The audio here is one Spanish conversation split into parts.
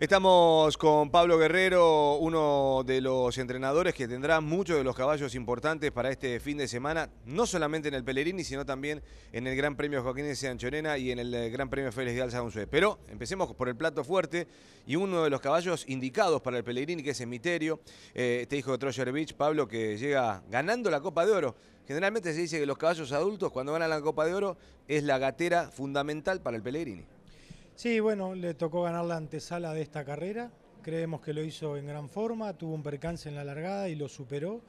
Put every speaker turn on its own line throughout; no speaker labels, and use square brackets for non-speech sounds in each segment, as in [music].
Estamos con Pablo Guerrero, uno de los entrenadores que tendrá muchos de los caballos importantes para este fin de semana, no solamente en el Pellerini, sino también en el Gran Premio Joaquín de Anchorena y en el eh, Gran Premio Félix de Alza Pero empecemos por el plato fuerte y uno de los caballos indicados para el Pellegrini, que es Emiterio, eh, este hijo de Troyer Beach, Pablo, que llega ganando la Copa de Oro. Generalmente se dice que los caballos adultos, cuando ganan la Copa de Oro, es la gatera fundamental para el Pellegrini.
Sí, bueno, le tocó ganar la antesala de esta carrera. Creemos que lo hizo en gran forma, tuvo un percance en la largada y lo superó.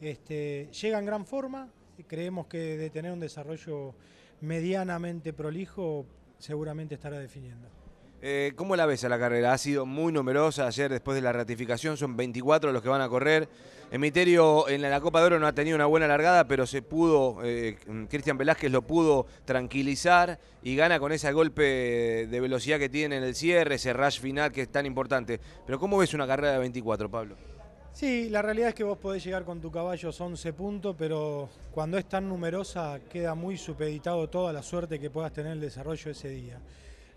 Este, llega en gran forma, creemos que de tener un desarrollo medianamente prolijo, seguramente estará definiendo.
Eh, ¿Cómo la ves a la carrera? Ha sido muy numerosa ayer después de la ratificación, son 24 los que van a correr. Emiterio en la Copa de Oro no ha tenido una buena largada, pero se pudo, eh, Cristian Velázquez lo pudo tranquilizar y gana con ese golpe de velocidad que tiene en el cierre, ese rush final que es tan importante. Pero ¿cómo ves una carrera de 24, Pablo?
Sí, la realidad es que vos podés llegar con tu caballo 11 puntos, pero cuando es tan numerosa queda muy supeditado toda la suerte que puedas tener el desarrollo ese día.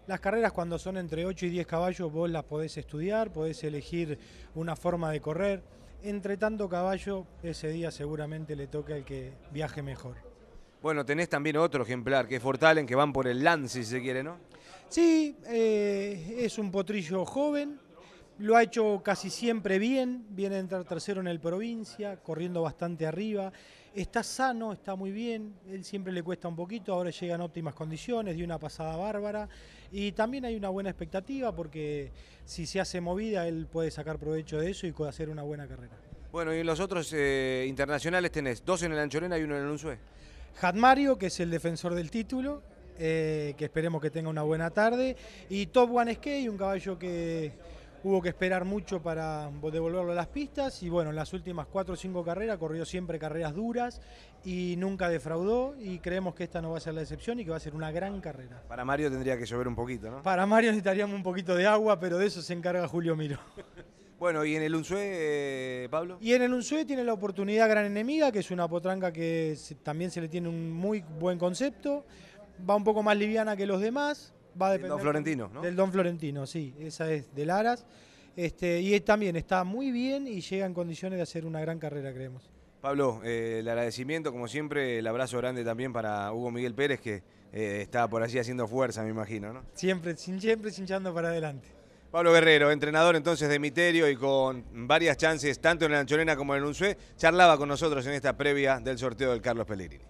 Las carreras cuando son entre 8 y 10 caballos vos las podés estudiar, podés elegir una forma de correr. Entre tanto caballo, ese día seguramente le toca al que viaje mejor.
Bueno, tenés también otro ejemplar, que es Fortalen, que van por el lance, si se quiere, ¿no?
Sí, eh, es un potrillo joven, lo ha hecho casi siempre bien, viene a entrar tercero en el provincia, corriendo bastante arriba. Está sano, está muy bien, él siempre le cuesta un poquito, ahora llega en óptimas condiciones, dio una pasada bárbara y también hay una buena expectativa porque si se hace movida él puede sacar provecho de eso y puede hacer una buena carrera.
Bueno, y los otros eh, internacionales tenés dos en el Anchorena y uno en el Unzué.
Mario, que es el defensor del título, eh, que esperemos que tenga una buena tarde, y Top One Skate, un caballo que hubo que esperar mucho para devolverlo a las pistas y bueno, en las últimas cuatro o cinco carreras corrió siempre carreras duras y nunca defraudó y creemos que esta no va a ser la excepción y que va a ser una gran carrera.
Para Mario tendría que llover un poquito, ¿no?
Para Mario necesitaríamos un poquito de agua, pero de eso se encarga Julio Miro. [laughs]
Bueno, ¿y en el Unzué, eh, Pablo?
Y en el Unzué tiene la oportunidad Gran Enemiga, que es una potranca que también se le tiene un muy buen concepto. Va un poco más liviana que los demás, va a depender.
Don Florentino, ¿no?
Del Don Florentino, sí, esa es de Laras. Este, y también está muy bien y llega en condiciones de hacer una gran carrera, creemos.
Pablo, eh, el agradecimiento, como siempre, el abrazo grande también para Hugo Miguel Pérez, que eh, está por allí haciendo fuerza, me imagino, ¿no?
Siempre, siempre hinchando para adelante.
Pablo Guerrero, entrenador entonces de Miterio y con varias chances, tanto en la Anchorena como en el Unzué, charlaba con nosotros en esta previa del sorteo del Carlos Pellegrini.